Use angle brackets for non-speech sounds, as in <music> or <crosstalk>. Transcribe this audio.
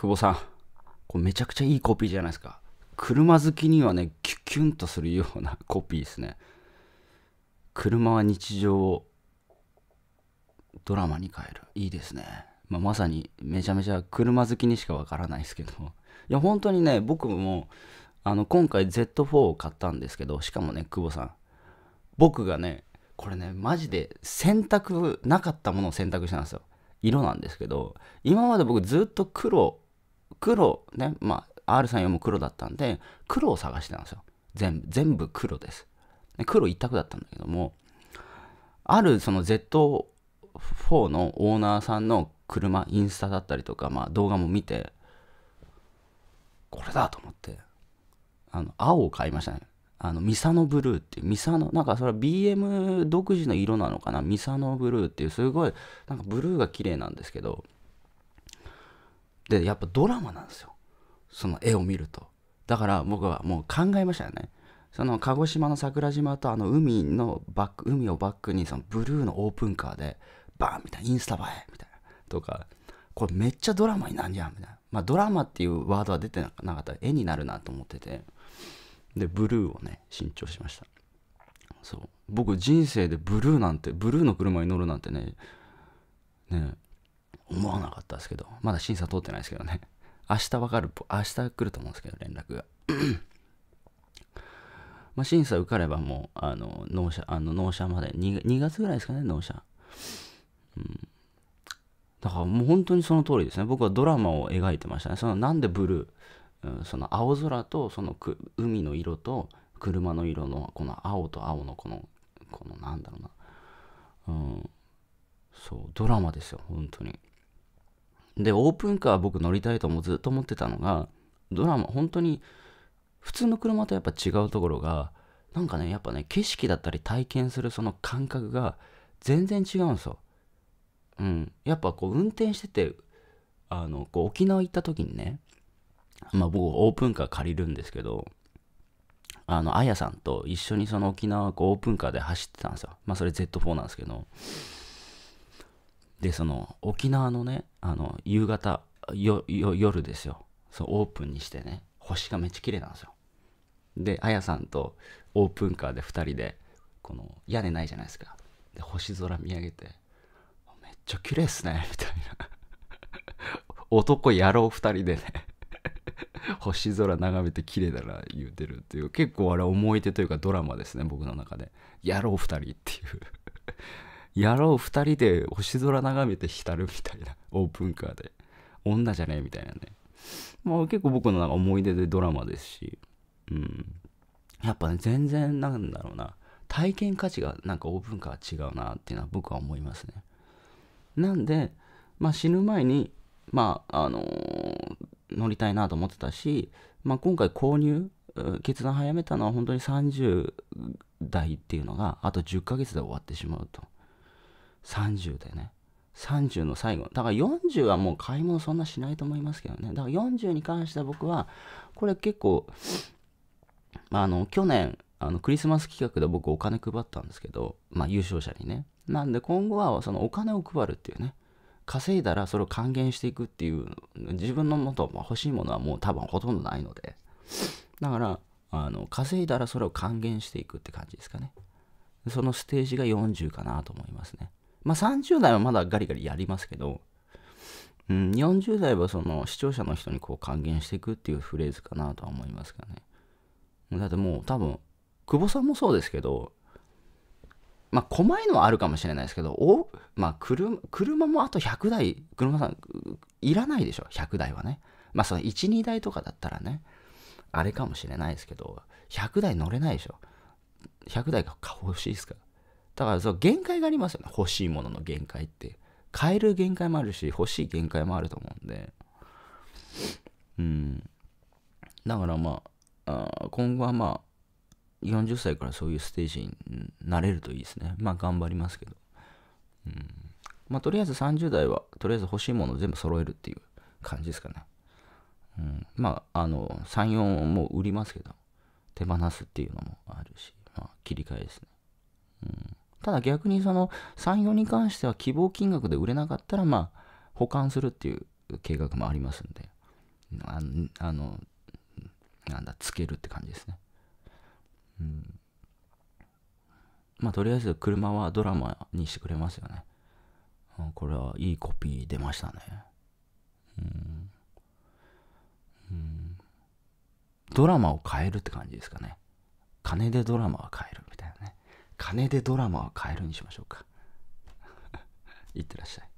久保さん、これめちゃくちゃいいコピーじゃないですか。車好きにはね、キュキュンとするようなコピーですね。車は日常をドラマに変える。いいですね。まあ、まさにめちゃめちゃ車好きにしかわからないですけど。いや、本当にね、僕も、あの、今回 Z4 を買ったんですけど、しかもね、久保さん。僕がね、これね、マジで選択、なかったものを選択したんですよ。色なんですけど、今まで僕ずっと黒、黒、ね、まあ、R34 も黒だったんで、黒を探してたんですよ。全部、全部黒です。黒一択だったんだけども、あるその Z4 のオーナーさんの車、インスタだったりとか、まあ動画も見て、これだと思って、あの、青を買いましたね。あの、ミサノブルーっていう、ミサノ、なんかそれは BM 独自の色なのかな？ミサノブルーっていう、すごい、なんかブルーが綺麗なんですけど、で、やっぱドラマなんですよ。その絵を見ると。だから僕はもう考えましたよね。その鹿児島の桜島とあの海のバック、海をバックにそのブルーのオープンカーで、バーンみたいな、インスタ映えみたいな。とか、これめっちゃドラマになんじゃんみたいな。まあドラマっていうワードは出てなかったら絵になるなと思ってて。で、ブルーをね、新調しました。そう。僕人生でブルーなんて、ブルーの車に乗るなんてね、ね、思わなかったですけど、まだ審査通ってないですけどね。<laughs> 明日わかる、明日来ると思うんですけど、連絡が。<clears throat> まあ、審査受かればもう、あの、納車、あの、納車まで2、2月ぐらいですかね、納車。うん。だからもう本当にその通りですね。僕はドラマを描いてましたね。そのなんでブルー、うん、その青空とその海の色と車の色のこの青と青のこのこのなんだろうなうんそうドラマですよ本当にでオープンカー僕乗りたいともずっと思ってたのがドラマ本当に普通の車とやっぱ違うところがなんかねやっぱね景色だったり体験するその感覚が全然違うんですようんやっぱこう運転しててあのこう沖縄行った時にねまあ僕オープンカー借りるんですけど、あの、あやさんと一緒にその沖縄こうオープンカーで走ってたんですよ。まあそれ Z4 なんですけど。で、その沖縄のね、あの、夕方、夜ですよ。そう、オープンにしてね、星がめっちゃ綺麗なんですよ。で、あやさんとオープンカーで2人で、この屋根ないじゃないですか。で、星空見上げて、めっちゃ綺麗っすね、みたいな。<laughs> 男野郎2人でね星空眺めて綺麗だな言うてるっていう結構あれ思い出というかドラマですね僕の中で野郎2人っていう野郎2人で星空眺めて浸るみたいな <laughs> オープンカーで。女じゃねえみたいなね。もう結構僕のなんか思い出でドラマですし。うん。やっぱね全然なんだろうな。体験価値がなんかオープンカーは違うなっていうのは僕は思いますね。なんでまあ死ぬ前にまああのー乗りたいなと思ってたし、まあ、今回購入、決断早めたのは本当に30代っていうのがあと10ヶ月で終わってしまうと。30でね。30の最後。だから40はもう買い物そんなしないと思いますけどね。だから40に関しては僕は、これ結構、あの、去年、あのクリスマス企画で僕お金配ったんですけど、まあ優勝者にね。なんで今後はそのお金を配るっていうね。稼いだらそれを還元していくっていう自分のもと欲しいものはもう多分ほとんどないのでだからあの稼いだらそれを還元していくって感じですかねそのステージが40かなと思いますねまあ30代はまだガリガリやりますけど、うん、40代はその視聴者の人にこう還元していくっていうフレーズかなとは思いますけどねだってもう多分久保さんもそうですけどまあ、細いのはあるかもしれないですけど、おまあ車、車もあと100台、車さん、いらないでしょ、100台はね。まあ、その1、2台とかだったらね、あれかもしれないですけど、100台乗れないでしょ？100台が欲しいですかだから、そう、限界がありますよね、欲しいものの限界って。買える限界もあるし、欲しい限界もあると思うんで。うん。だからまあ、あ今後はまあ、40歳からそういうステージになれるといいですね。まあ頑張りますけど。うん、まあとりあえず30代はとりあえず欲しいものを全部揃えるっていう感じですかね。うん、まああの3、4をもう売りますけど、手放すっていうのもあるし、まあ切り替えですね。うん、ただ逆にその3、4に関しては希望金額で売れなかったらまあ保管するっていう計画もありますんで。あのあのなんだつけるって感じですね。うん。まあとりあえず車はドラマにしてくれますよね、これはいいコピー出ましたね。うん。うん。ドラマを変えるって感じですかね。金でドラマは変える。金でドラマは変えるにしましょうか。<laughs> いってらっしゃい。